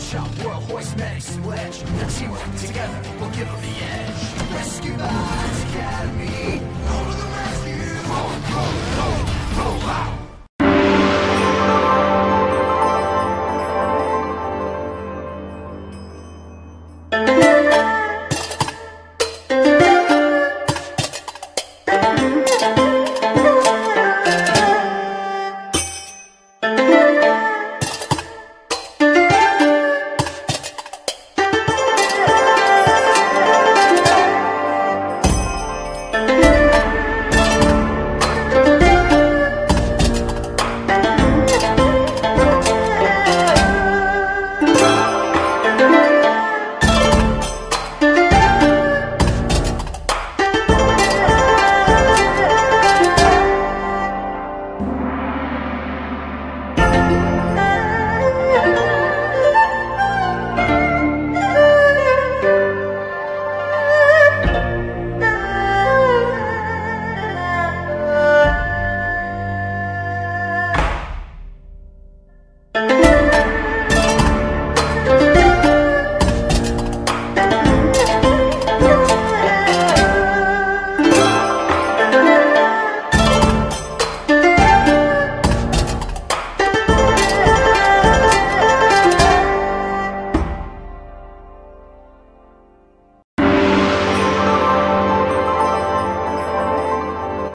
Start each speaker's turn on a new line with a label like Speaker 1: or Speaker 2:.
Speaker 1: shot world hoist medics and ledge. The teamwork together will give them the edge. Rescue the Academy.